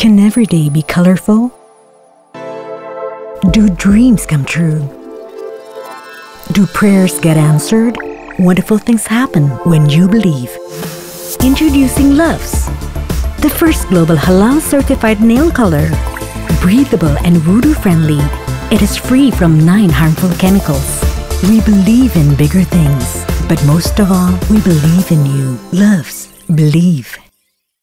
Can every day be colorful? Do dreams come true? Do prayers get answered? Wonderful things happen when you believe. Introducing Lafz, the first global halal certified nail color. Breathable and wudu friendly, it is free from nine harmful chemicals. We believe in bigger things, but most of all, we believe in you. Lafz, believe.